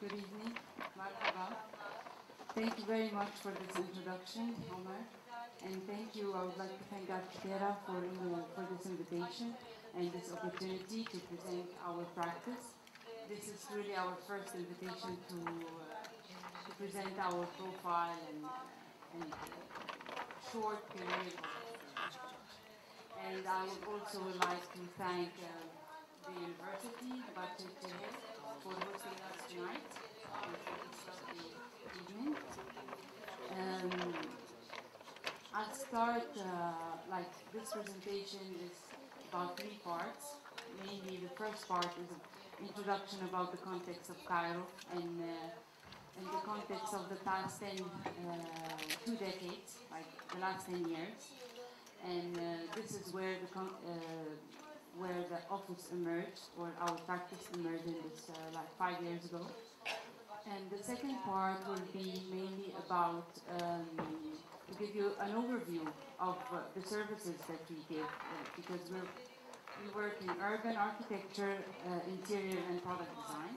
Good evening. Marhaba. Thank you very much for this introduction, Omar. And thank you, I would like to thank Arkitera for, for this invitation and this opportunity to present our practice. This is really our first invitation to, uh, to present our profile and, and short period. And I would also like to thank uh, the university, Batir For tonight. Um, I'll start, uh, like this presentation is about three parts. Mainly the first part is an introduction about the context of Cairo and uh, the context of the past 10, uh, two decades, like the last 10 years. And uh, this is where the, uh, where the office emerged, or our practice emerged in this, uh, like five years ago. And the second part will be mainly about um, to give you an overview of uh, the services that we give, uh, because we're, we work in urban architecture, uh, interior, and product design.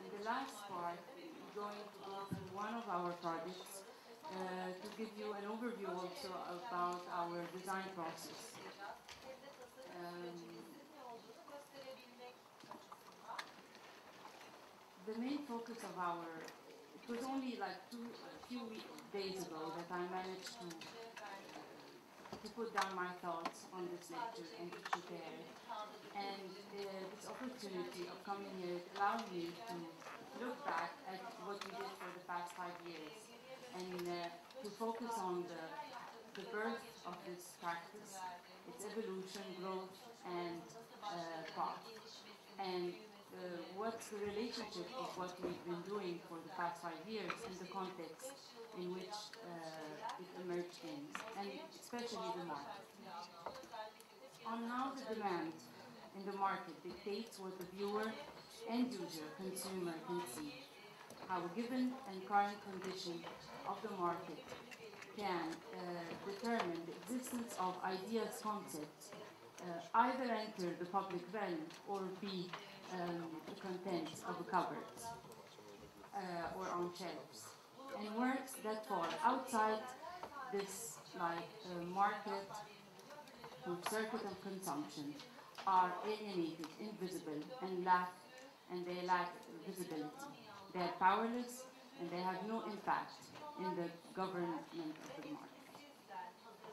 And the last part, we're going to go through one of our projects uh, to give you an overview also about our design process. Um, the main focus of our it was only like two a few days ago that I managed to to put down my thoughts on this lecture and to prepare. And uh, this opportunity of coming here allowed me to look back at what we did for the past five years and uh, to focus on the, the birth of this practice, its evolution, growth, and uh, path. And uh, what's the relationship of what we've been doing for the past five years in the context in which uh, it emerged in, and especially the market. On the demand in the market dictates what the viewer, end user, consumer can see. How a given and current condition of the market can uh, determine the existence of ideas, concepts, uh, either enter the public realm or be um, the contents of a cupboard uh, or on shelves. And works that fall outside this like uh, market of circuit of consumption are alienated, invisible, and lack and they lack visibility. They are powerless and they have no impact in the government of the market.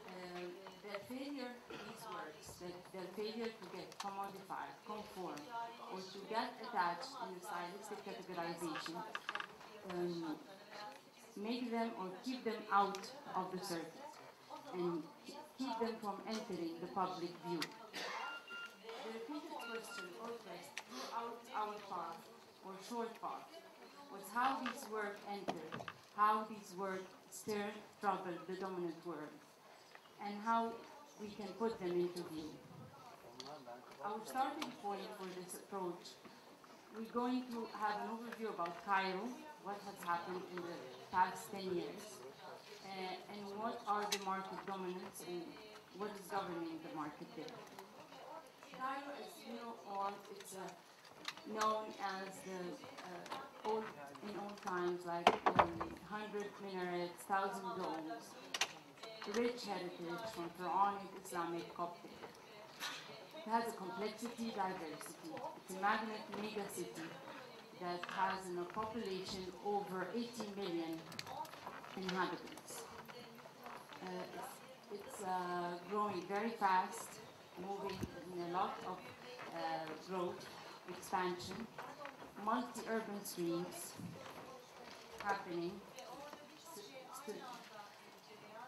Uh, failure, that their failure to get commodified, conform, or to get attached in the stylistic categorization um, make them or keep them out of the circuit and keep them from entering the public view. The repeated question or quest throughout our path or short path was how these work entered, how these work stir, trouble the dominant world, and how we can put them into view. Our starting point for this approach, we're going to have an overview about Cairo, what has happened in the past 10 years, uh, and what are the market dominants and what is governing the market there. Cairo, as you know all, it's uh, known as the uh, old, in old times, like um, 100 minarets, 1,000 domes, rich heritage from Pharaonic Islamic Coptic. It has a complexity, diversity. It's a magnet mega city that has a population over 80 million inhabitants. Uh, it's it's uh, growing very fast, moving in a lot of uh, growth, expansion, multi-urban streams happening.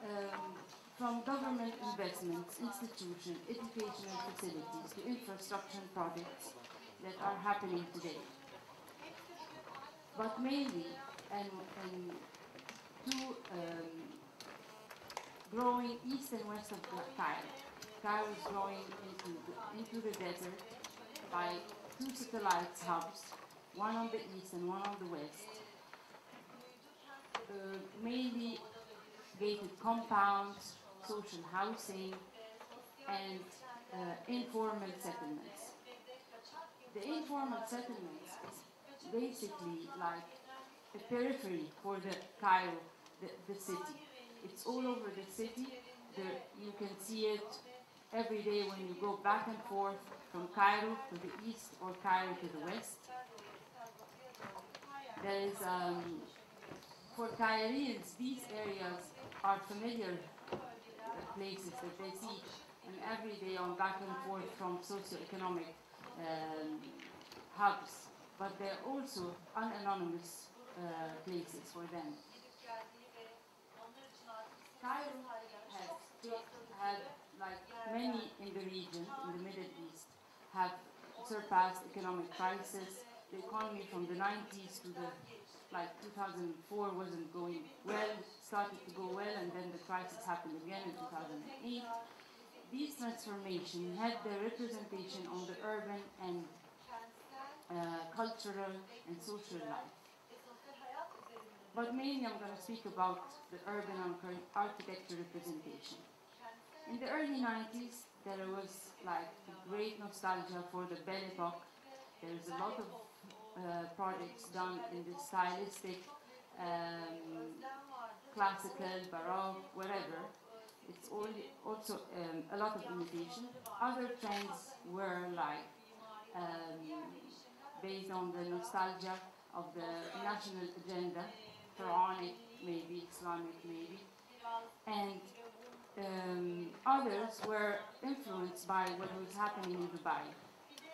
Um, from government investments, institutions, educational facilities to infrastructure projects that are happening today. But mainly, and, and two um, growing east and west of Cairo. Cairo is growing into the, into the desert by two satellite hubs, one on the east and one on the west. Uh, mainly gated compounds, social housing, and uh, informal settlements. The informal settlements is basically like a periphery for the Cairo, the, the city. It's all over the city. You can see it every day when you go back and forth from Cairo to the east or Cairo to the west. There is, um, for Cairenes, these areas are familiar places that they see and every day on back and forth from socioeconomic um, hubs, but they're also unanonymous uh, places for them. Cairo has had, like many in the region, in the Middle East, have surpassed economic crisis. The economy from the 90s to the like 2004 wasn't going well, started to go well, and then the crisis happened again in 2008. These transformations had their representation on the urban and uh, cultural and social life. But mainly I'm going to speak about the urban architecture representation. In the early 90s, there was like a great nostalgia for the Belle Epoque. There was a lot of projects done in the stylistic, um, classical, baroque, whatever. It's all, also um, a lot of imitation. Other trends were like um, based on the nostalgia of the national agenda, Quranic maybe, Islamic maybe, and um, others were influenced by what was happening in Dubai.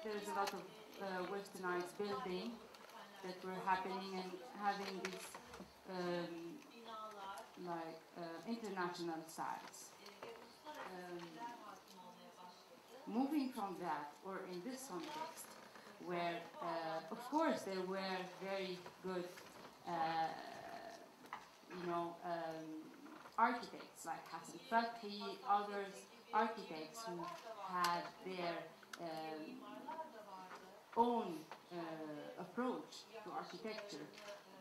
There's a lot of uh, westernized building that were happening and having these um, like uh, international styles. Um, moving from that, or in this context, where uh, of course there were very good, uh, you know, um, architects like Hassan Fathy, others architects who had their um, own uh, approach to architecture,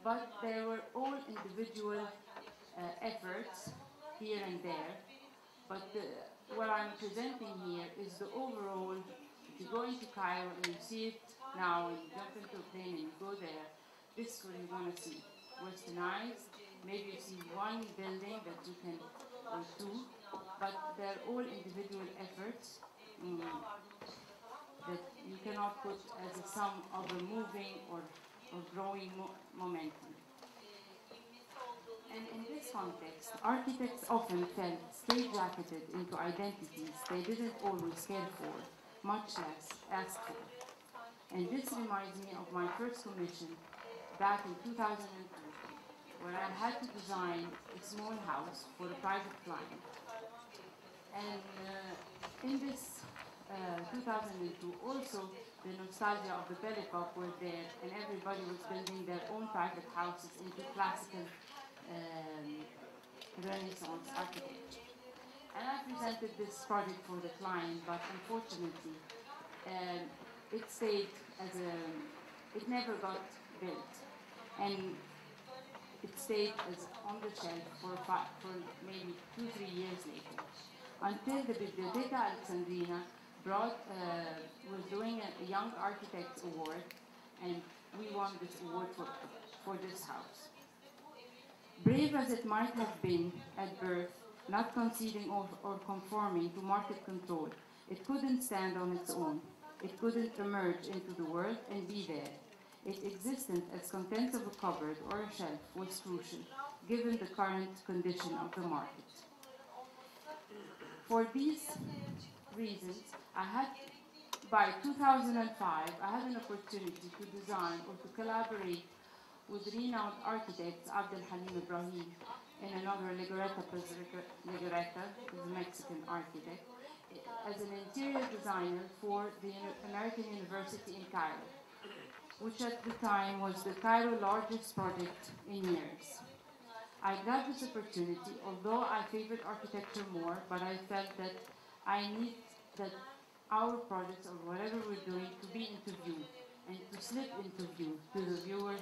but there were all individual uh, efforts here and there. But the, what I'm presenting here is the overall. If you go into Cairo and you see it now, and you jump into a plane and you go there, this is what you want to see. Westernized, maybe you see one building that you can, or two, but they're all individual efforts. Mm that you cannot put as a sum of a moving or, or growing mo momentum. And in this context, architects often felt straitjacketed into identities they didn't always care for, much less ask for. And this reminds me of my first commission back in 2002, where I had to design a small house for a private client. And uh, in this 2002, also the nostalgia of the Epoque were there, and everybody was building their own private houses into classical um, Renaissance architecture. And I presented this project for the client, but unfortunately, um, it stayed as a, it never got built. And it stayed as on the shelf for, for maybe two, three years later. Until the Biblioteca Alexandrina brought, uh, was doing a, Young Architects Award, and we won this award for, for this house. Brave as it might have been at birth, not conceding or, or conforming to market control, it couldn't stand on its own. It couldn't emerge into the world and be there. Its existence as contents of a cupboard or a shelf was crucial, given the current condition of the market. For these reasons, I had, by 2005, I had an opportunity to design or to collaborate with renowned architects Abdel Halim Ibrahim and another Legorreta, who's a Mexican architect, as an interior designer for the American University in Cairo, which at the time was the Cairo largest project in years. I grabbed this opportunity, although I favored architecture more, but I felt that I need that our projects or whatever we're doing to be into view and to slip into view to the viewer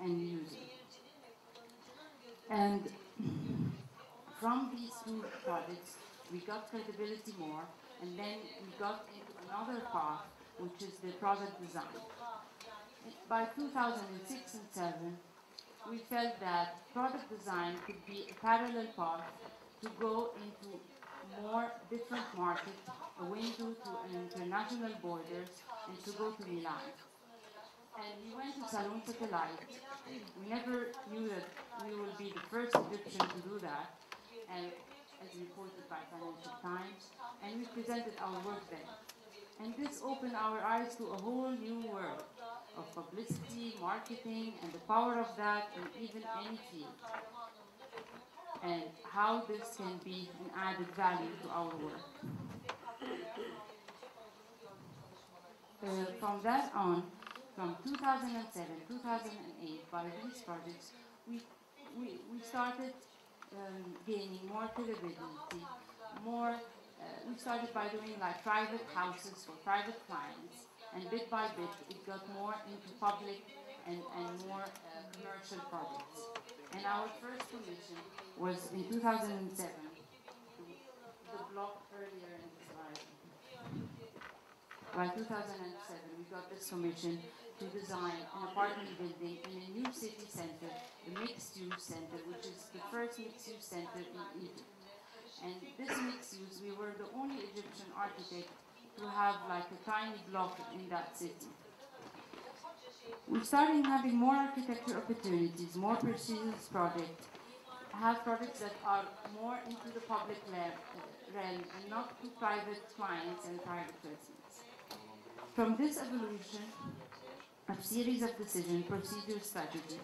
and user. And from these two projects, we got credibility more, and then we got into another path, which is the product design. by 2006 and 7, we felt that product design could be a parallel path to go into more different markets, a window to an international borders, and to go to Milan. And we went to Salon Satellite. We never knew that we would be the first Egyptian to do that, and as reported by Financial Times, and we presented our work there. And this opened our eyes to a whole new world of publicity, marketing, and the power of that in even any field. And how this can be an added value to our work. Uh, from that on, from 2007, 2008, by these projects, we, we, we started um, gaining more credibility, more, uh, we started by doing like private houses for private clients, and bit by bit it got more into public and, and more uh, commercial projects. And our first commission was in 2007, the block earlier in the slide. By 2007, we got this commission to design an apartment building in a new city center, the mixed use center, which is the first mixed use center in Egypt. And this mixed use, we were the only Egyptian architect to have like a tiny block in that city. We started having more architecture opportunities, more prestigious projects, have projects that are more into the public realm and not to private clients and private residents. From this evolution, a series of decision, procedure, strategy,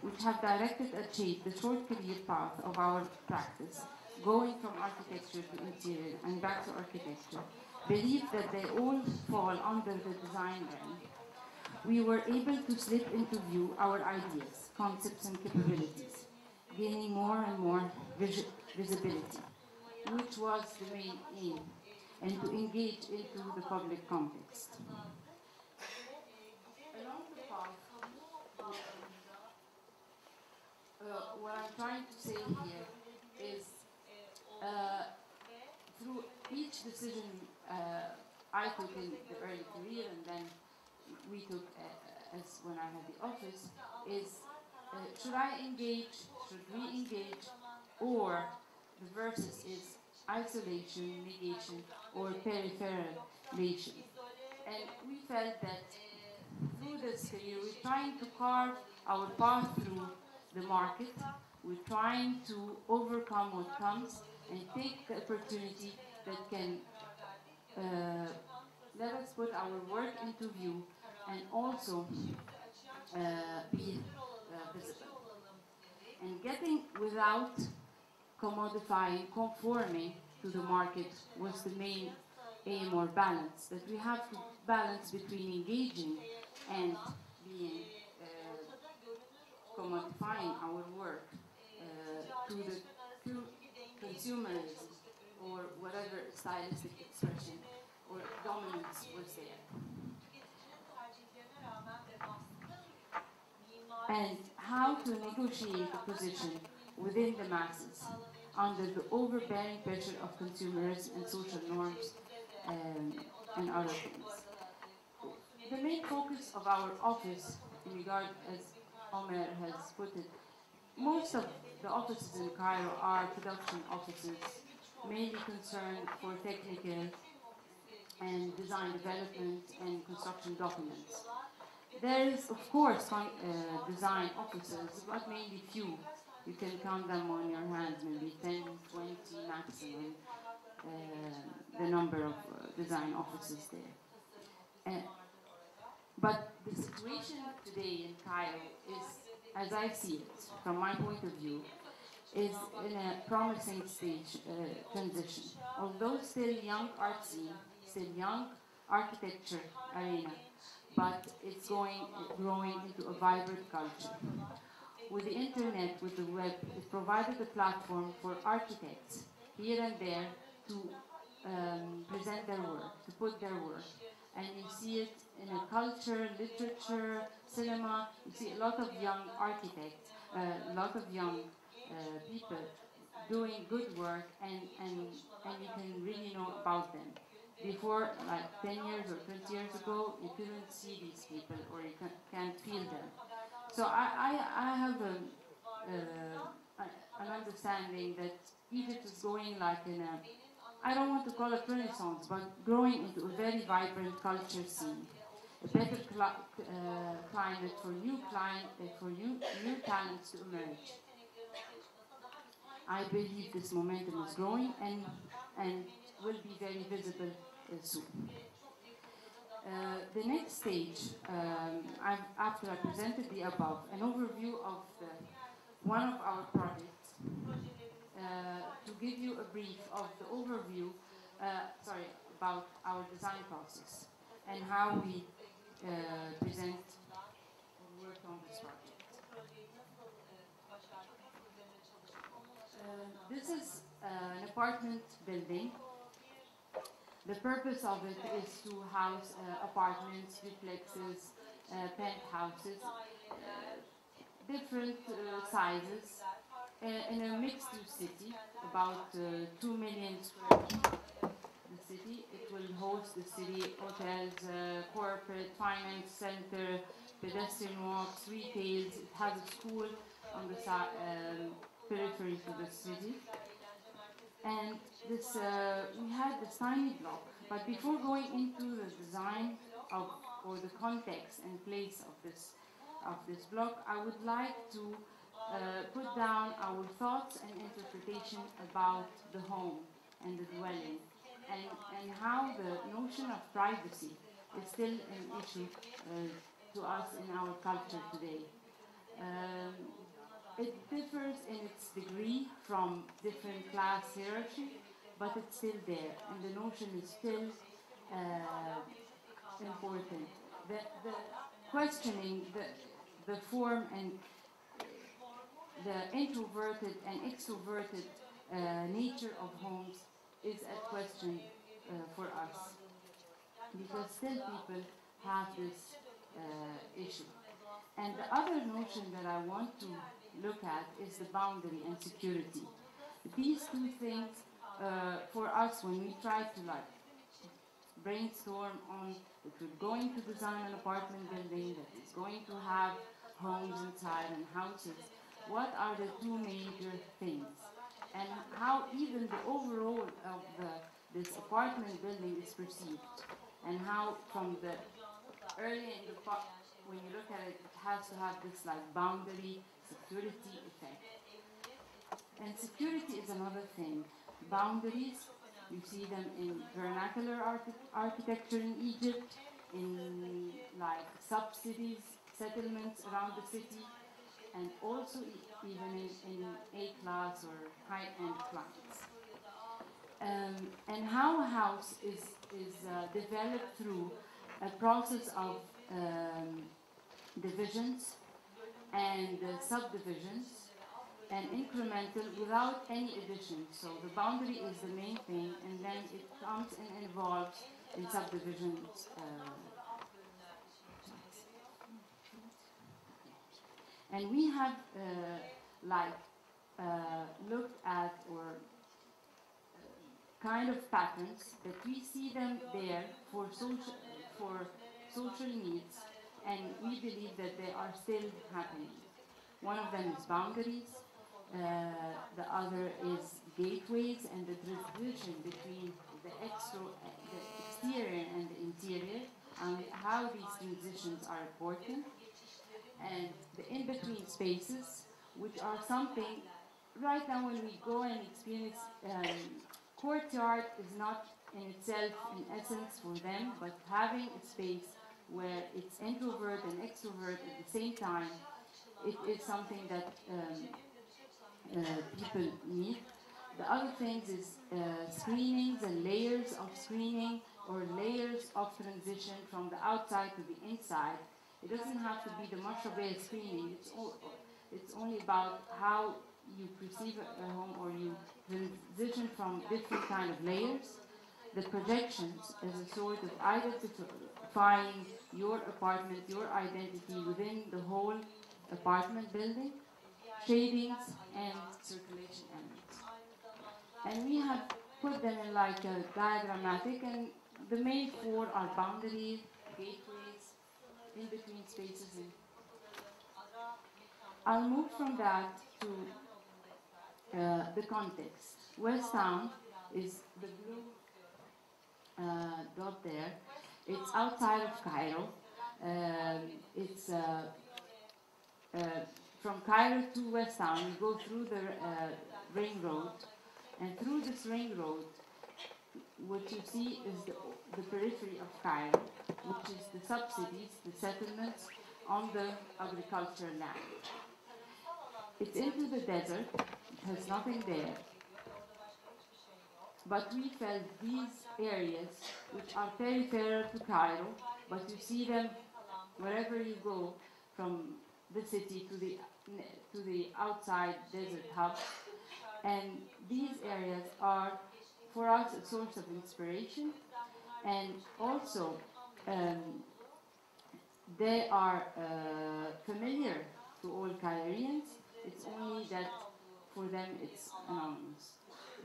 which have directed shaped the short career path of our practice, going from architecture to interior and back to architecture, believe that they all fall under the design realm. We were able to slip into view our ideas, concepts, and capabilities, gaining more and more vis visibility, which was the main aim, and to engage into the public context. Along the path, uh, what I'm trying to say here is uh, through each decision uh, I took in the early career and then we took uh, as when I had the office is uh, should I engage, should we engage, or the versus is isolation, negation, or peripheralization. And we felt that through this career, we're trying to carve our path through the market. We're trying to overcome what comes and take the opportunity that can uh, let us put our work into view and also uh, be uh, visible. And getting without commodifying, conforming to the market was the main aim or balance. That we have to balance between engaging and being uh, commodifying our work uh, to the to consumerism or whatever stylistic expression or dominance was there. And how to negotiate a position within the masses under the overbearing pressure of consumers and social norms um, and other things. The main focus of our office in regard, as Omer has put it, most of the offices in Cairo are production offices, mainly concerned for technical and design development and construction documents. There is, of course, uh, design offices, but mainly few. You can count them on your hands, maybe 10, 20 maximum, uh, the number of uh, design offices there. But the situation today in Cairo is, as I see it, from my point of view, is in a promising stage uh, transition. Although still young art scene, still young architecture arena, but it's going growing into a vibrant culture. With the internet, with the web, it provided a platform for architects here and there to um, present their work, to put their work. And you see it in a culture, literature, cinema. You see a lot of young architects, uh, a lot of young uh, people doing good work, and, and, and you can really know about them. Before, like 10 years or 20 years ago, you couldn't see these people or you can, can't feel them. So I, I, I have a, uh, an understanding that Egypt is going like in a, I don't want to call it renaissance, but growing into a very vibrant culture scene. A better cl uh, climate for new client, uh, for new, new talents to emerge. I believe this momentum is growing and, and will be very visible uh. Uh, the next stage, um, after I presented the above, an overview of the, one of our projects, uh, to give you a brief of the overview, uh, sorry, about our design process and how we uh, present and work on this project. Uh, this is an apartment building the purpose of it is to house uh, apartments, duplexes, uh, penthouses, uh, different uh, sizes uh, in a mixed-use city, about uh, 2 million square feet. The city, it will host the city hotels, corporate, finance center, pedestrian walks, retails. It has a school on the um, periphery to the city. And this, uh, we had this tiny block, but before going into the design of, or the context and place of this, of this block, I would like to uh, put down our thoughts and interpretation about the home and the dwelling, and, and how the notion of privacy is still an issue uh, to us in our culture today. Um, it differs in its degree from different class hierarchy, but it's still there, and the notion is still uh, important. The, the questioning the, the form and the introverted and extroverted uh, nature of homes is a question uh, for us because still people have this uh, issue. And the other notion that I want to look at is the boundary and security. These two things, uh, for us, when we try to like brainstorm on if we're going to design an apartment building that is going to have homes inside and houses, what are the two major things? And how even the overall of the, this apartment building is perceived, and how from the early in the when you look at it, it has to have this like boundary security effect. And security is another thing. Boundaries, you see them in vernacular archi architecture in Egypt, in like subsidies, settlements around the city, and also even in, in A-class or high-end clients. Um, and how a house is, is uh, developed through a process of um, divisions and subdivisions and incremental without any addition. So the boundary is the main thing, and then it comes and involves in subdivisions. Uh, and we have uh, like uh, looked at or uh, kind of patterns that we see them there for social for social needs and we believe that they are still happening. One of them is boundaries, uh, the other is gateways and the transition between the, extra, the exterior and the interior, and how these transitions are important, and the in-between spaces, which are something, right now when we go and experience, um, courtyard is not in itself in essence for them, but having a space where it's introvert and extrovert at the same time, it is something that um, uh, people need. The other things is uh, screenings and layers of screening or layers of transition from the outside to the inside. It doesn't have to be the Mashrabeya screening. It's, all, it's only about how you perceive a home or you transition from different kind of layers. The projections as a sort of identifying your apartment, your identity within the whole apartment building, shadings and circulation elements. And we have put them in like a diagrammatic and the main four are boundaries, gateways, in between spaces. I'll move from that to uh, the context. Westown is the blue uh, dot there. It's outside of Cairo. Um, it's uh, uh, from Cairo to Westown. You go through the uh, ring road, and through this ring road, what you see is the, the periphery of Cairo, which is the sub-cities, the settlements on the agricultural land. It's into the desert, it has nothing there. But we felt these areas, which are peripheral to Cairo, but you see them wherever you go, from the city to the to the outside desert hubs, and these areas are for us a source of inspiration, and also um, they are uh, familiar to all Cairenes. It's only that for them it's anonymous.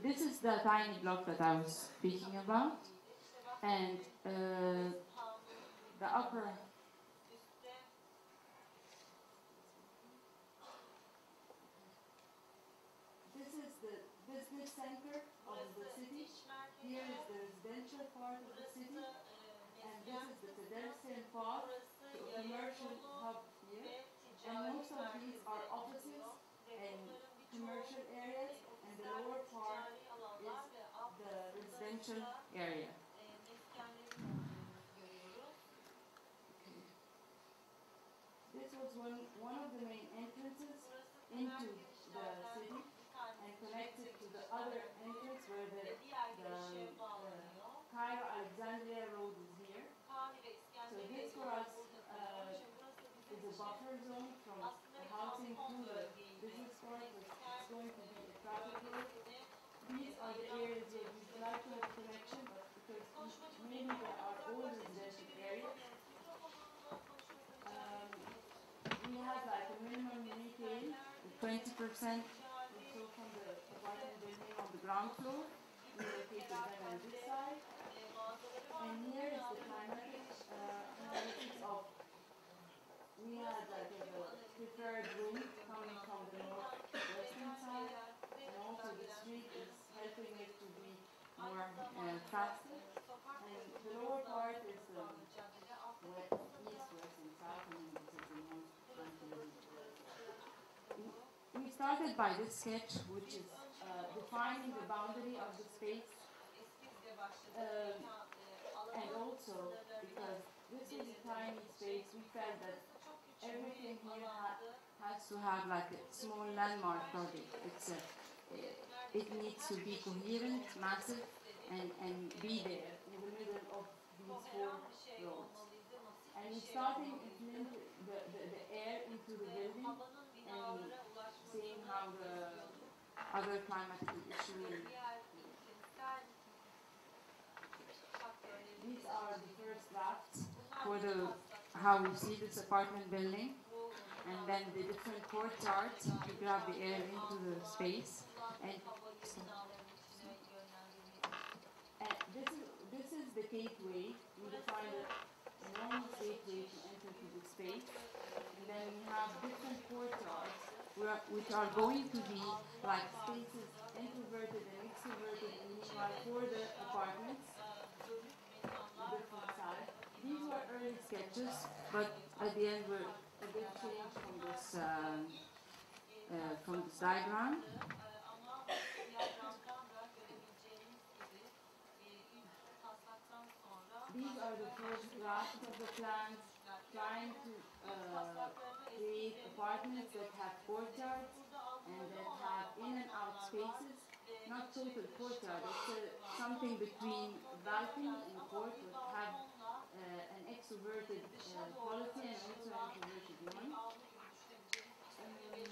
This is the tiny block that I was speaking about, and uh, the upper This is the business center of the city. Here is the residential part of the city. And this is the pedestrian part, the commercial hub here. And most of these are offices and commercial areas. Lower part is the residential area. This was one, one of the main entrances into the city and connected to the other entrance where the, the, the Cairo Alexandria Road is here. So this for us uh, is a buffer zone from the housing to the business park. It's going to be traffic. These are the areas we'd like to have connection, but because there are areas. We have like a minimum retail, twenty percent so from the ground floor. We on this side. And here is the we like a preferred route coming from the northwestern side. Also the street is helping it to be more uh, faster. And the lower part is um, west, east, west, and south, and this is the north. We started by this sketch, which is uh, defining the boundary of the space, um, and also because this is a tiny space, we felt that everything here ha- has to have like a small landmark project. It's a, it needs to be coherent, massive, and, and be there in the middle of these four roads. And starting the, the, the air into the building and seeing how the other climatic issues. These are the first drafts for the how we see this apartment building, and then the different courtyards to grab the air into the space. And, and this is this is the gateway. We define a normal gateway to enter to the space, and then we have different courtyards where- which are going to be like spaces introverted and extroverted meanwhile for the apartments. These were early sketches, but at the end were a big change from this um, uh, from this diagram. These are the first drafts of the plans, trying to uh, create apartments that have courtyards and that have in and out spaces. Not total courtyard, it's uh, something between balcony and court have an extroverted uh, quality and also an introverted one. Um,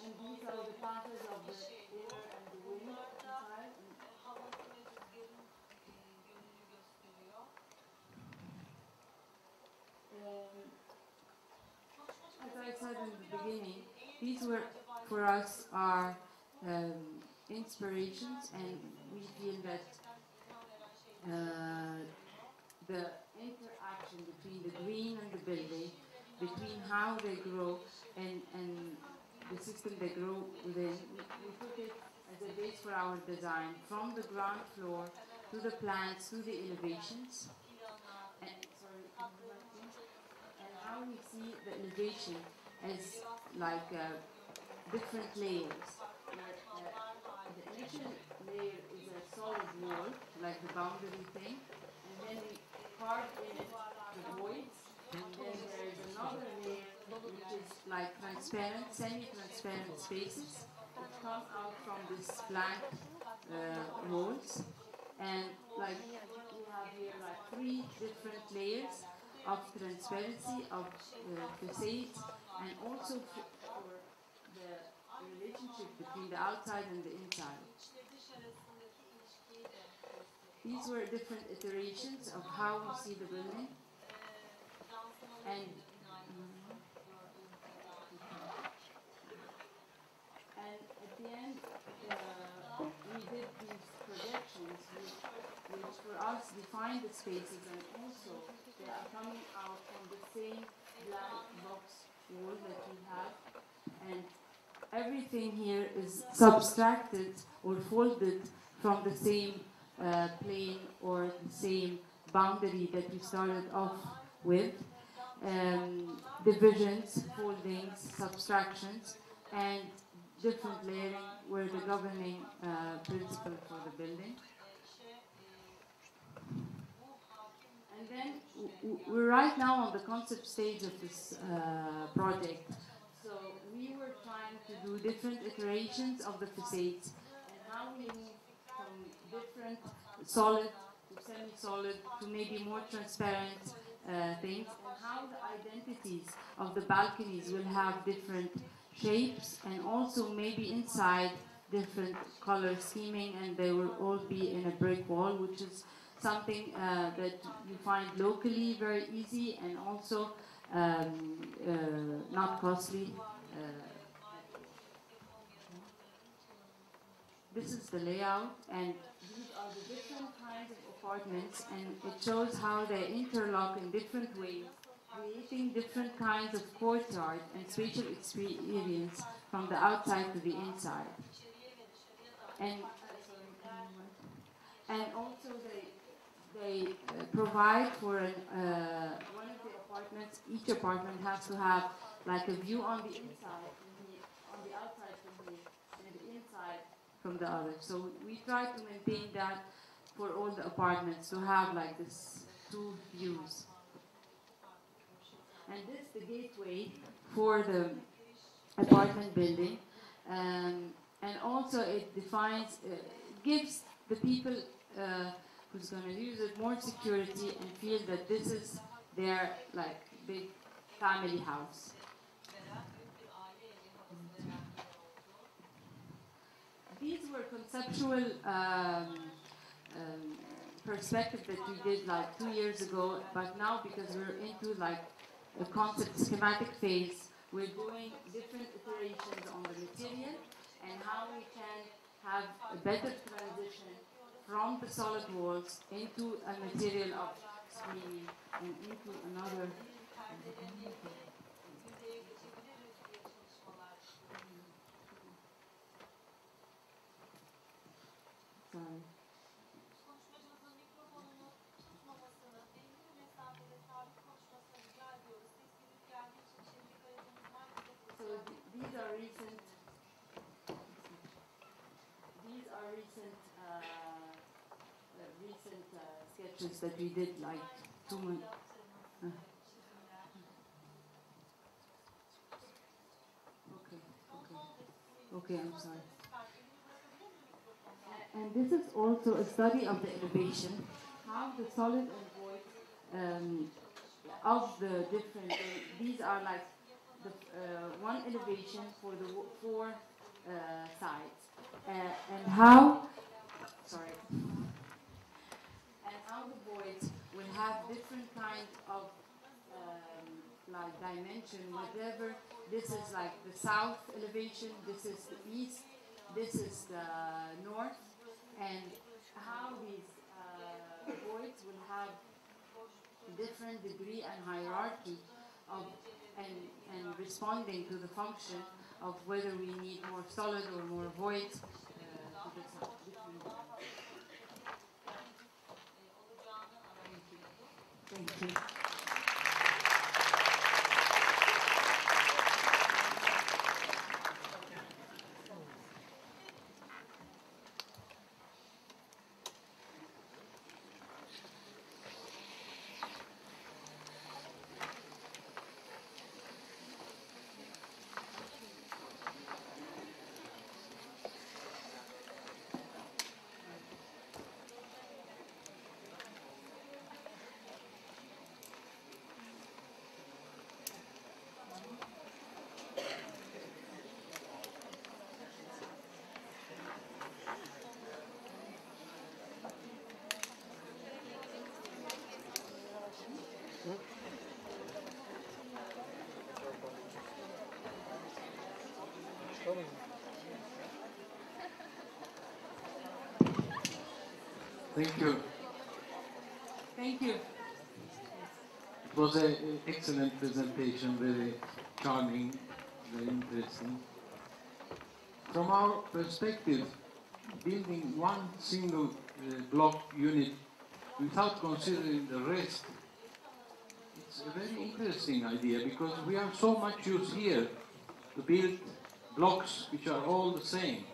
and these are the passes of the air and the wind inside. Um, as I said in the beginning, these were for us are um, inspirations, and we feel that uh, the interaction between the green and the building, between how they grow and, and the system they grow within. We, put it as a base for our design from the ground floor to the plants to the elevations. And, sorry, and how we see the elevation as like uh, different layers. Uh, the initial layer is a solid wall, like the boundary thing, and then we in it the voids, and then there is another layer which is like transparent, semi-transparent spaces which come out from this blank uh, walls, and like we have here like three different layers of transparency of uh, facades and also for the relationship between the outside and the inside. These were different iterations of how we see the building. And and at the end, uh, we did these projections, which, which for us define the spaces, and also they are coming out from the same black box wall that we have, and everything here is subtracted or folded from the same uh, plane or the same boundary that we started off with. Um, divisions, foldings, subtractions, and different layering were the governing uh, principle for the building. And then we're right now on the concept stage of this uh, project. So we were trying to do different iterations of the facades and how we move different solid to semi-solid to maybe more transparent uh, things and how the identities of the balconies will have different shapes and also maybe inside different color scheming and they will all be in a brick wall which is something uh, that you find locally very easy and also um, uh, not costly. This is the layout and these are the different kinds of apartments and it shows how they interlock in different ways creating different kinds of courtyard and spatial experience from the outside to the inside. And and also they they uh, provide for an, uh, one of the apartments each apartment has to have like a view on the inside from here, on the outside from here and the inside from the other. So we try to maintain that for all the apartments to have like this two views. And this is the gateway for the apartment building um, and also it defines uh, gives the people uh, who's going to use it more security and feel that this is their like big family house these were conceptual um, um, perspective that we did like two years ago but now because we're into like the concept schematic phase, we're doing different iterations on the material and how we can have a better transition from the solid walls into a material of screening and into another. Maalesef So th- these are recent. These are recent, uh, uh, recent uh, sketches that we did like two months. Okay, okay, okay. I'm sorry. And this is also a study of the elevation, how the solid and void um, of the different. These are like the uh, one elevation for the four uh, sides, uh, and how. Sorry. And how the voids will have different kinds of um, like dimension, whatever. This is like the south elevation. This is the east. This is the north, and how these uh, voids will have different degree and hierarchy of and, and responding to the function of whether we need more solid or more void uh. Thank you. Thank you. It was an excellent presentation, very charming, very interesting. From our perspective, building one single uh, block unit without considering the rest, it's a very interesting idea because we are so much used here to build blocks which are all the same.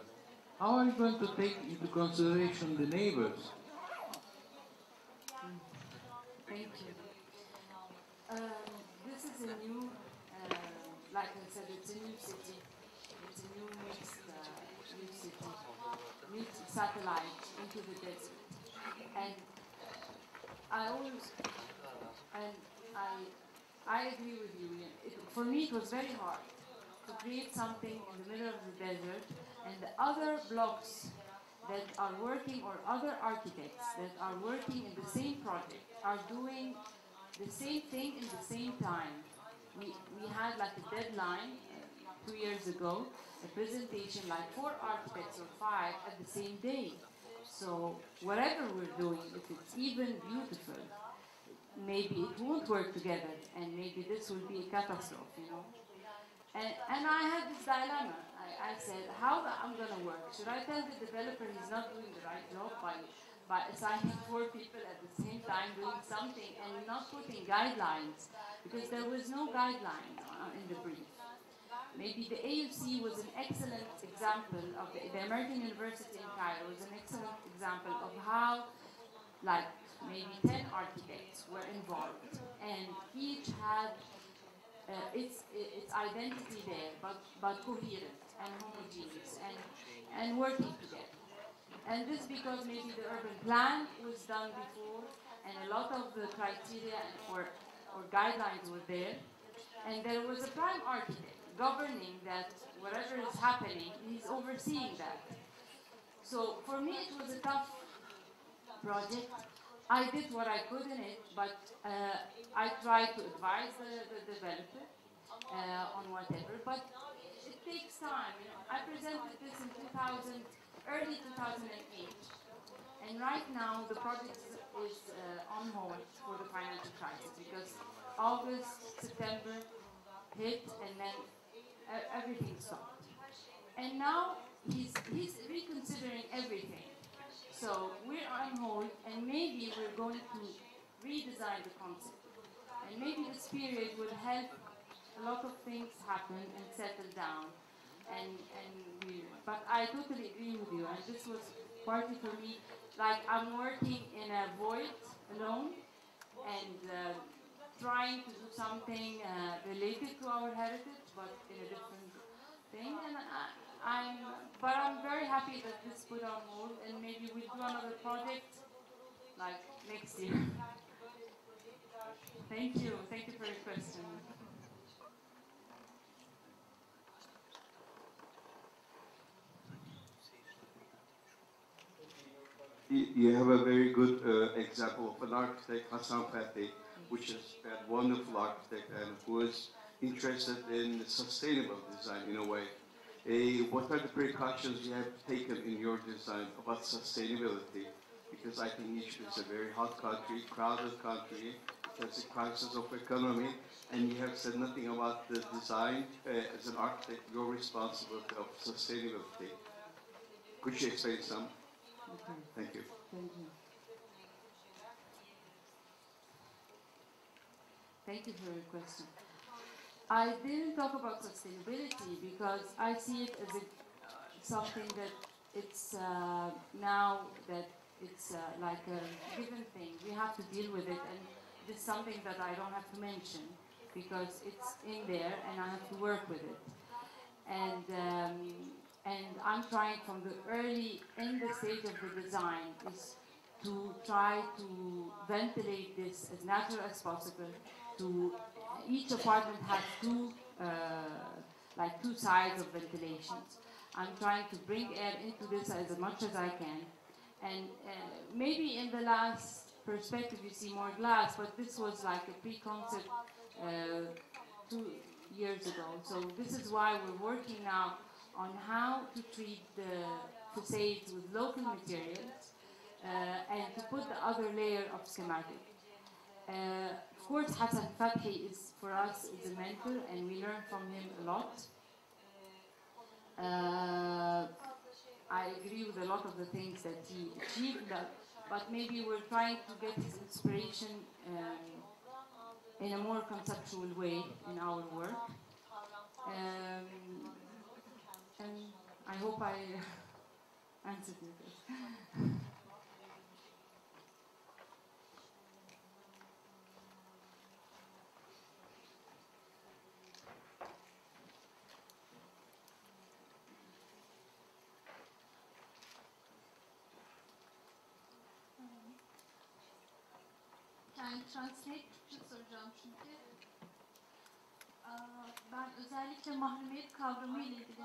How are you going to take into consideration the neighbors? Thank you. Um, this is a new, uh, like I said, it's a new city. It's a new mixed, uh, new city, mixed satellite into the desert. And I always, and I, I agree with you. Ian. It, for me, it was very hard to create something in the middle of the desert, and the other blocks that are working or other architects that are working in the same project are doing the same thing in the same time. We, we had like a deadline uh, two years ago, a presentation like four architects or five at the same day. So whatever we're doing, if it's even beautiful, maybe it won't work together and maybe this will be a catastrophe, you know. And, and I had this dilemma. I, I said, how I'm going to work? Should I tell the developer he's not doing the right job by, by assigning four people at the same time doing something and not putting guidelines? Because there was no guideline uh, in the brief. Maybe the AUC was an excellent example of the, the American University in Cairo was an excellent example of how, like maybe 10 architects were involved and each had uh, its, its identity there, but, but coherent and homogeneous and, and working together. And this because maybe the urban plan was done before and a lot of the criteria or, or guidelines were there. And there was a prime architect governing that whatever is happening, he's overseeing that. So for me it was a tough project. I did what I could in it, but uh, I try to advise the, the developer uh, on whatever, but it takes time. You know, I presented this in 2000, early 2008, and right now the project is, uh, on hold for the financial crisis because August, September hit, and then uh, everything stopped. And now he's he's reconsidering everything. So we're on hold, and maybe we're going to redesign the concept. And maybe this period will help a lot of things happen and settle down. And, and we, but I totally agree with you, and this was partly for me, like I'm working in a void alone, and uh, trying to do something uh, related to our heritage, but in a different thing. And I, I'm, but I'm very happy that this put on hold, and maybe we'll do another project like next year. Thank you. Thank you for your question. You have a very good uh, example of an architect, Hassan Fathy, which is a wonderful architect and who is interested in sustainable design in a way. Uh, what are the precautions you have taken in your design about sustainability? Because I think Egypt is a very hot country, crowded country, there's a crisis of economy, and you have said nothing about the design. Uh, as an architect, your responsibility of sustainability. Could you explain some? Okay, Thank you. thank you. Thank you for your question. I didn't talk about sustainability because I see it as a, something that it's uh, now that it's uh, like a given thing. We have to deal with it, and is something that I don't have to mention because it's in there, and I have to work with it. And um, and I'm trying from the early in the stage of the design is to try to ventilate this as natural as possible. To each apartment has two uh, like two sides of ventilations. I'm trying to bring air into this as much as I can. And uh, maybe in the last perspective you see more glass, but this was like a pre-concept uh, two years ago. So this is why we're working now on how to treat the facades with local materials uh, and to put the other layer of schematic. Uh, of course, Hassan Fathy is for us is a mentor, and we learn from him a lot. Uh, I agree with a lot of the things that he achieved, but, but maybe we're trying to get inspiration um, in a more conceptual way in our work. Um, and I hope I answered your question. translate Türkçe soracağım çünkü. Ben özellikle mahremiyet kavramı ile ilgili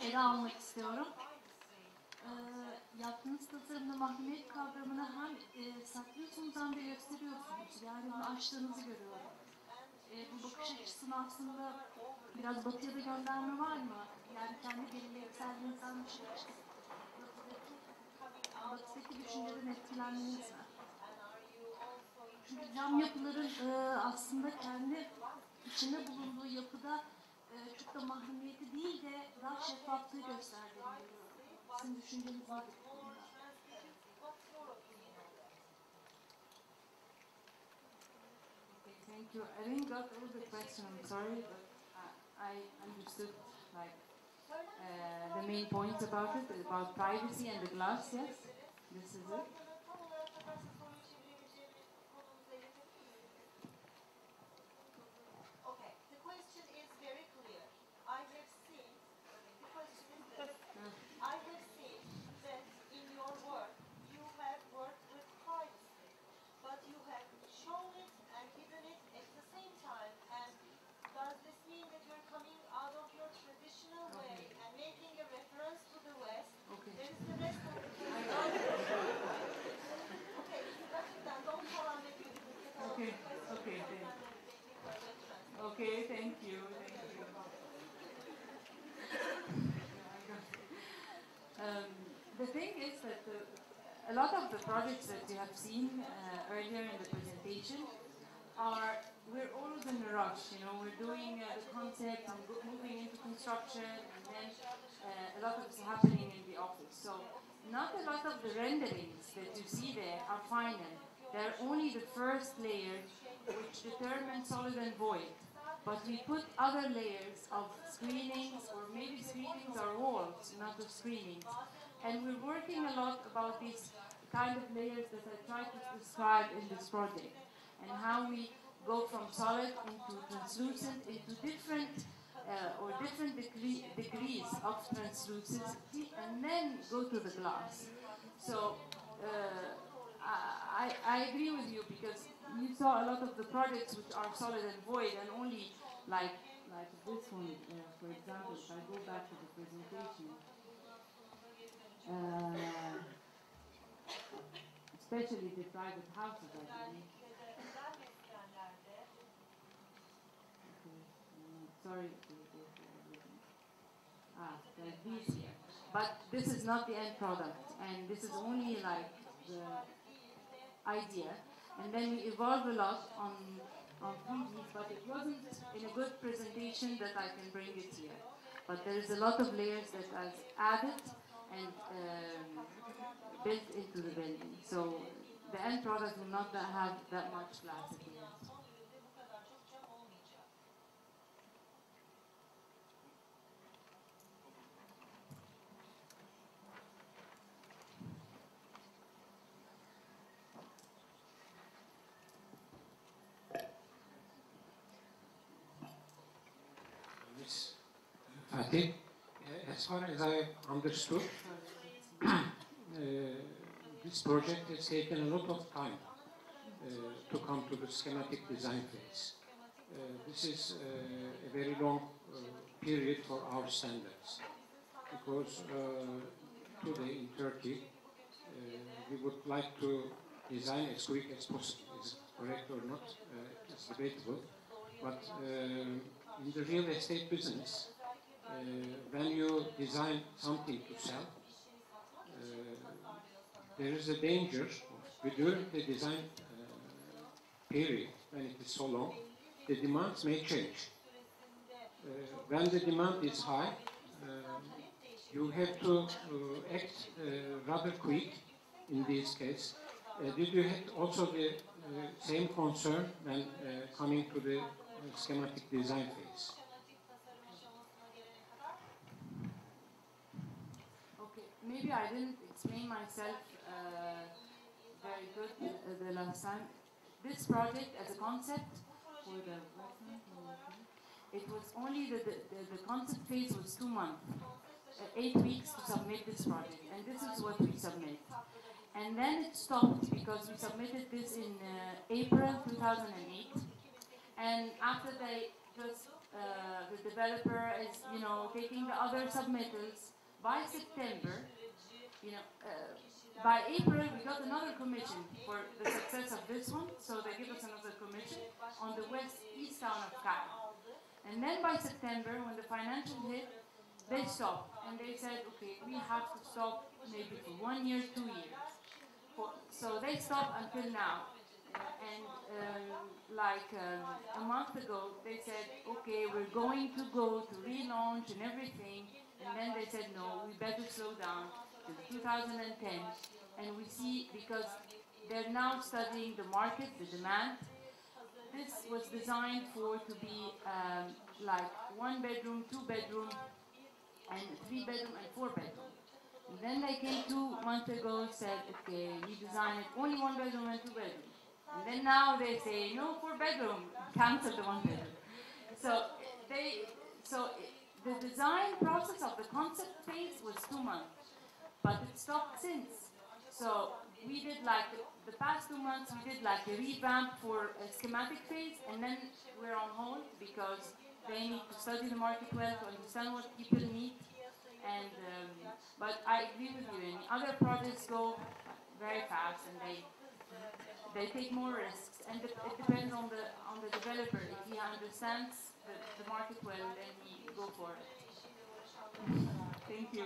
ele almak istiyorum. Ee, yaptığınız tasarımda mahremiyet kavramını hem e, saklıyorsunuz hem de gösteriyorsunuz. Yani bunu açtığınızı görüyorum. Ee, bu bakış açısını aslında biraz batıya da gönderme var mı? Yani kendi geleneksel insan bakış açısı. Batıdaki, batıdaki düşünceden etkilendiniz mi? Cam yapıların e, aslında kendi içinde bulunduğu yapıda e, çok da mahremiyeti değil de daha şeffaflığı gösterdiğini. Sizin düşünceniz nedir thank you. I didn't got all the question. I'm sorry, but I understood like uh, the main points about it, about privacy and the glass. Yes, this is it. Okay. Thank you. Thank you. Um, the thing is that the, a lot of the projects that you have seen uh, earlier in the presentation are we're always in a rush. You know, we're doing uh, the concept and moving into construction, and then uh, a lot of it's happening in the office. So not a lot of the renderings that you see there are final. They're only the first layer, which determines solid and void. But we put other layers of screenings, or maybe screenings are walls, not of screenings. And we're working a lot about these kind of layers that I try to describe in this project, and how we go from solid into translucent into different uh, or different degree, degrees of translucency, and then go to the glass. So uh, I, I agree with you because you saw a lot of the projects which are solid and void, and only like like this one, uh, for example. If I go back to the presentation, uh, especially the private houses, I believe. Okay, mm, sorry. Ah, these here. But this is not the end product, and this is only like the idea. And then we evolved a lot on on 3D, but it wasn't in a good presentation that I can bring it here. But there is a lot of layers that I've added and um, built into the building. So the end product will not have that much glass Uh, as far as I understood, uh, this project has taken a lot of time uh, to come to the schematic design phase. Uh, this is uh, a very long uh, period for our standards because uh, today in Turkey uh, we would like to design as quick as possible. Is correct or not? Uh, it's debatable. But um in the real estate business, uh, when you design something to sell, uh, there is a danger during the design uh, period, when it is so long, the demands may change. Uh, when the demand is high, um, you have to uh, act uh, rather quick in this case. Uh, did you have also the uh, same concern when uh, coming to the uh, schematic design phase? Maybe I didn't explain myself uh, very good uh, the last time. This project as a concept for the it was only the, the, the, the concept phase was two months, uh, eight weeks to submit this project, and this is what we submit. And then it stopped because we submitted this in uh, April 2008, and after they just uh, the developer is you know taking the other submittals by September, you know, uh, by April we got another commission for the success of this one, so they give us another commission on the west east town of Cairo. And then by September, when the financial hit, they stopped and they said, okay, we have to stop maybe for one year, two years. For, so they stopped until now. And um, like um, a month ago, they said, okay, we're going to go to relaunch and everything. And then they said, no, we better slow down to 2010. And we see, because they're now studying the market, the demand. This was designed for to be um, like one bedroom, two bedroom, and three bedroom and four bedroom. And then they came two months ago and said, okay, we designed only one bedroom and two bedroom. And then now they say, no, four bedroom, cancel the one bedroom. So they, so the design process of the concept phase was two months, but it stopped since. So we did like the past two months, we did like a revamp for a schematic phase, and then we're on hold because they need to study the market well to understand what people need. And um, but I agree with you. And other projects go very fast, and they they take more risks. And it, depends on the on the developer. If he understands the, the market well, then he go for it. Thank you.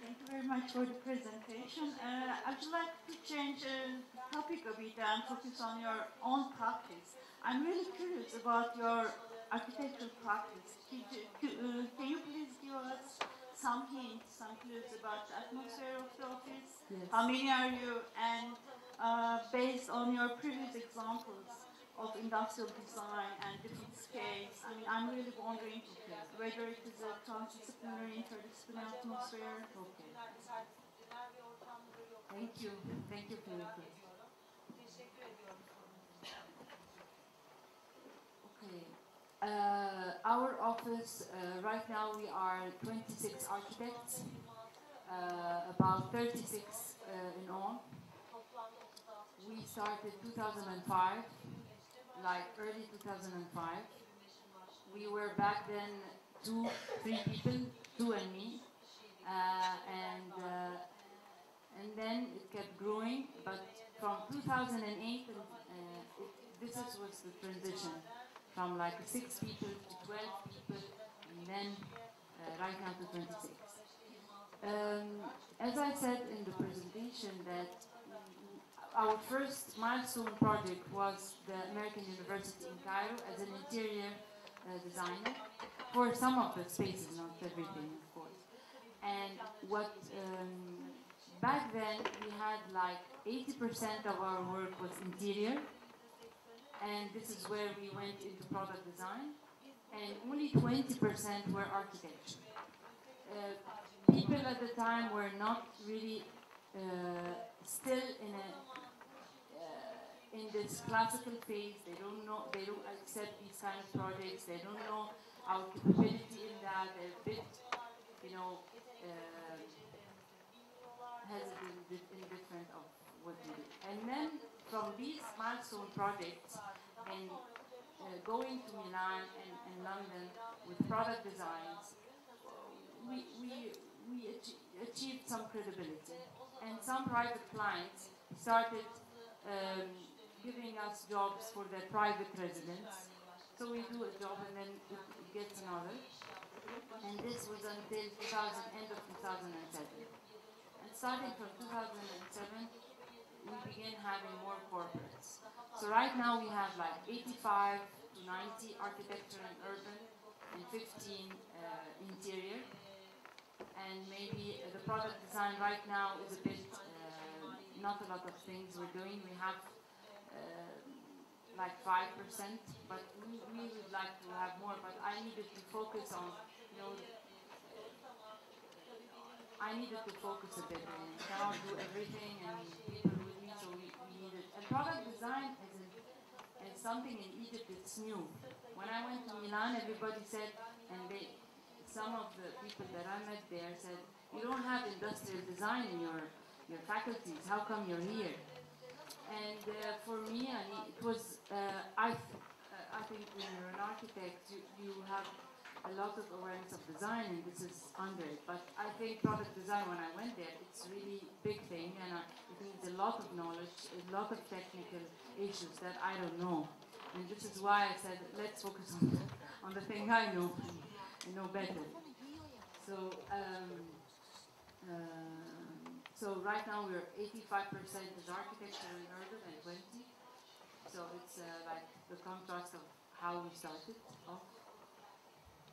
Thank you very much for the presentation. Uh, I would like to change uh, the topic a bit and focus on your own practice. I'm really curious about your architectural practice. Could you, could, uh, can you please give us some hints, some clues about the atmosphere of the office? Yes. How many are you? And uh, based on your previous examples of industrial design and different scales, I mean, I'm really wondering whether it is a transdisciplinary, interdisciplinary atmosphere. Okay. Thank you. Thank you for your question. Okay. Uh, our office, uh, right now we are 26 architects, uh, about 36 uh, in all. We started 2005, like early 2005. We were back then two, three people, two and me, uh, and uh, and then it kept growing. But from 2008, uh, it, this is, was the transition from like six people to 12 people, and then uh, right now to 26. Um, as I said in the presentation, that our first milestone project was the American University in Cairo as an interior uh, designer for some of the spaces, not everything, of course. And what um, back then we had like 80% of our work was interior, and this is where we went into product design, and only 20% were architecture. Uh, people at the time were not really uh, still in a in this classical phase. They don't know. They don't accept these kind of projects. They don't know our capability in that. They're a bit, you know, uh, hesitant, indifferent of what we do. And then from these milestone projects and uh, going to Milan and, and London with product designs, we, we, we ach- achieved some credibility. And some private clients started um, giving us jobs for their private residents. So we do a job and then it, gets another. And this was until 2000, end of 2007. And starting from 2007, we began having more corporates. So right now we have like 85 to 90 architecture and urban and 15 uh, interior. And maybe the product design right now is a bit, uh, not a lot of things we're doing. We have Uh, like 5%, but we, we would like to have more. But I needed to focus on, you know, I needed to focus a bit and cannot do everything and people with me, so we, we needed. And product design is, a, is something in Egypt that's new. When I went to Milan, everybody said, and they, some of the people that I met there said, you don't have industrial design in your, your faculties, how come you're here? And uh, for me, I mean, it was, uh, I, uh, I think when you're an architect, you, you have a lot of awareness of design, and this is under it. But I think product design, when I went there, it's really big thing, and uh, it needs a lot of knowledge, a lot of technical issues that I don't know. And this is why I said, let's focus on the, on the thing I know, and know better. So, um, um, so right now we're 85% is architecture and urban, and 20. So it's uh, like the contrast of how we started off.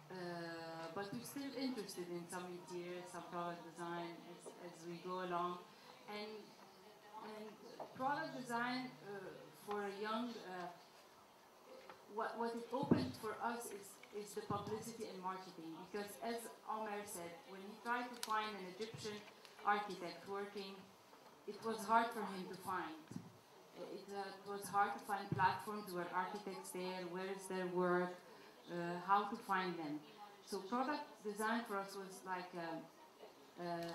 Uh, but we're still interested in some interior, some product design as, as we go along. And, and product design uh, for a young, uh, what, what it opened for us is, is the publicity and marketing. Because as Omer said, when he tried to find an Egyptian architect working, it was hard for him to find. Uh, It, uh, was hard to find platforms where architects there, where is their work, uh, how to find them. So product design for us was like a, uh,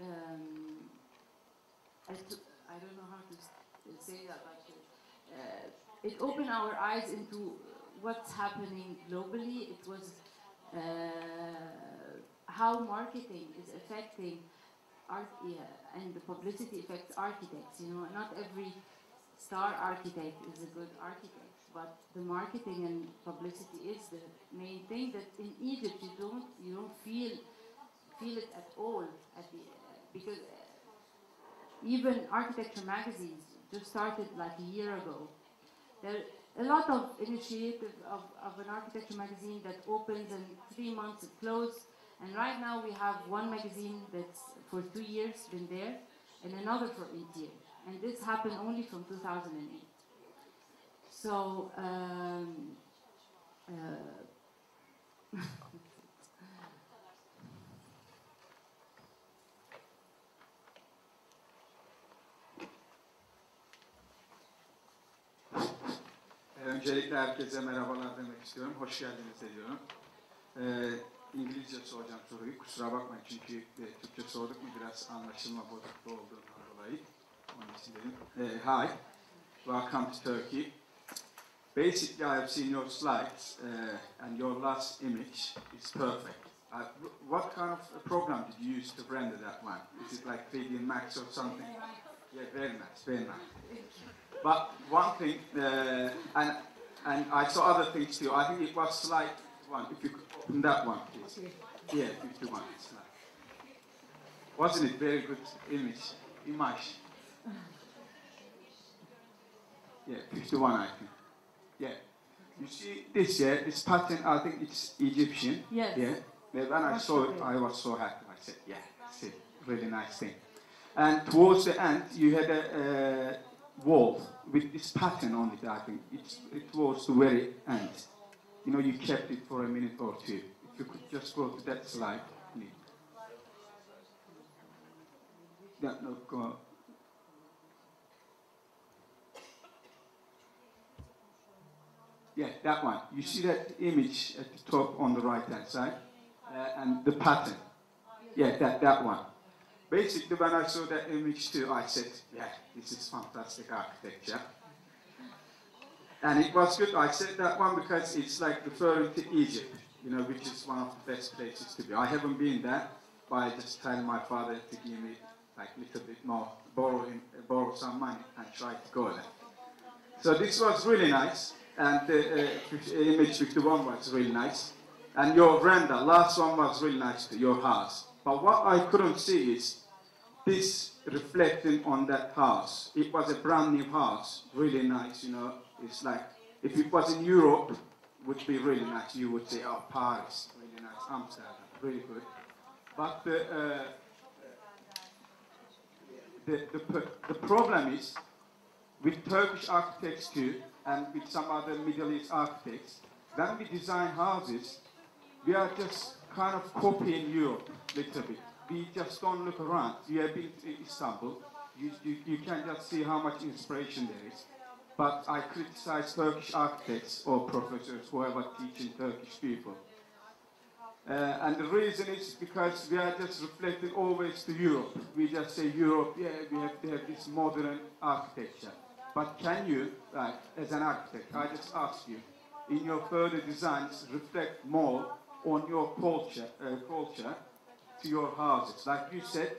um, I, t- I don't know how to s- say that, but uh, it opened our eyes into what's happening globally. It was uh, how marketing is affecting art, yeah, and the publicity affects architects. You know, not every star architect is a good architect, but the marketing and publicity is the main thing. That in Egypt you don't you don't feel feel it at all at the because uh, even architecture magazines just started like a year ago. There a lot of initiative of, of an architecture magazine that opens and three months it closes. And right now we have one magazine that's for two years been there, and another for eight years. And this happened only from 2008. So, um, uh, Öncelikle herkese merhabalar demek istiyorum. Hoş geldiniz ediyorum. Ee, İngilizce soracağım soruyu. Kusura bakmayın çünkü e, Türkçe sorduk mu biraz anlaşılma bozukluğu olduğundan dolayı. Onun için dedim. Ee, hi, welcome to Turkey. Basically, I have seen your slides uh, and your last image is perfect. Uh, what kind of a program did you use to render that one? Is it like 3D Max or something? Yeah, very nice, very nice. But one thing, uh, and and I saw other things too. I think it was slide one. If you could open that one, please. Yeah, 51 slide. Wasn't it very good image? Image. Yeah, 51 I think. Yeah. You see this, yeah, this pattern, I think it's Egyptian. Yes. Yeah. Yeah, When I saw it, I was so happy. I said, yeah, it's a really nice thing. And towards the end, you had a, uh wall with this pattern on it, I think. It's, it was the very end. You know, you kept it for a minute or two. If you could just go to that slide, please. Yeah, no, go. Yeah, that one. You see that image at the top on the right hand side? Uh, and the pattern. Yeah, that, that one. Basically, when I saw that image too, I said, yeah, this is fantastic architecture. And it was good. I said that one because it's like referring to Egypt, you know, which is one of the best places to be. I haven't been there, but I just telling my father to give me like a little bit more, borrow, him, borrow some money and try to go there. So this was really nice, and the uh, image 51 was really nice. And your render, last one was really nice to your house. But what I couldn't see is this reflecting on that house. It was a brand new house, really nice, you know. It's like, if it was in Europe, it would be really nice. You would say, oh, Paris, really nice, Amsterdam, really good. But the, uh, the, the, the problem is, with Turkish architects too, and with some other Middle East architects, when we design houses, we are just kind of copying Europe a little bit. We just don't look around. You have been to Istanbul, you, you, you can just see how much inspiration there is. But I criticize Turkish architects or professors, whoever teaching Turkish people. Uh, and the reason is because we are just reflecting always to Europe. We just say Europe, yeah, we have to have this modern architecture. But can you, like, as an architect, I just ask you, in your further designs, reflect more on your culture, uh, culture to your houses. Like you said,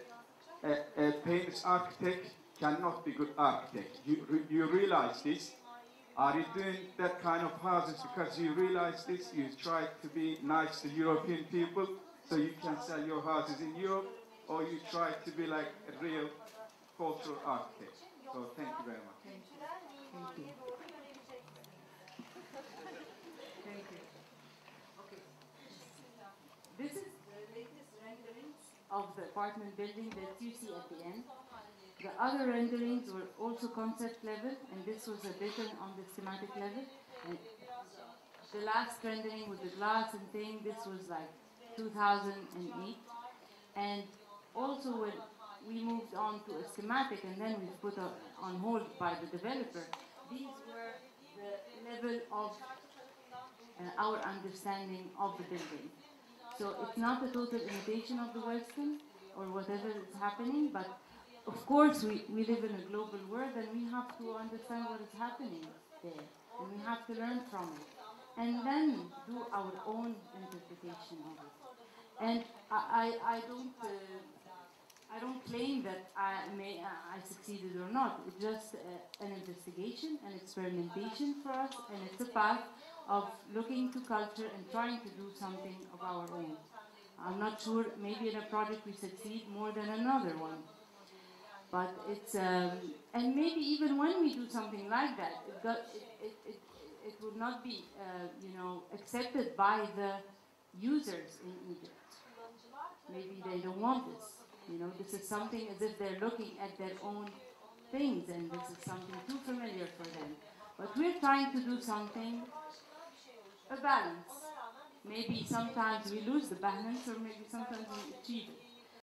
a, a famous architect cannot be good architect. You, you realize this. Are you doing that kind of houses because you realize this? You try to be nice to European people so you can sell your houses in Europe, or you try to be like a real cultural architect? So thank you very much. Thank you. Thank you. Okay. This is the latest renderings of the apartment building that you see at the end. The other renderings were also concept level, and this was a written on the schematic level. And the last rendering with the glass and thing, this was like 2008. And also when we moved on to a schematic and then we put on hold by the developer, these were the level of uh, our understanding of the building. So it's not a total imitation of the Western or whatever is happening, but of course we, we live in a global world and we have to understand what is happening there and we have to learn from it and then do our own interpretation of it. And I, I, I don't uh, I don't claim that I may I succeeded or not. It's just uh, an investigation, an experimentation for us, and it's a path of looking to culture and trying to do something of our own. I'm not sure. Maybe in a project we succeed more than another one, but it's um, and maybe even when we do something like that, it got, it, it, it, it would not be uh, you know accepted by the users in Egypt. Maybe they don't want this. You know, this is something as if they're looking at their own things and this is something too familiar for them. But we're trying to do something, a balance. Maybe sometimes we lose the balance or maybe sometimes we achieve it.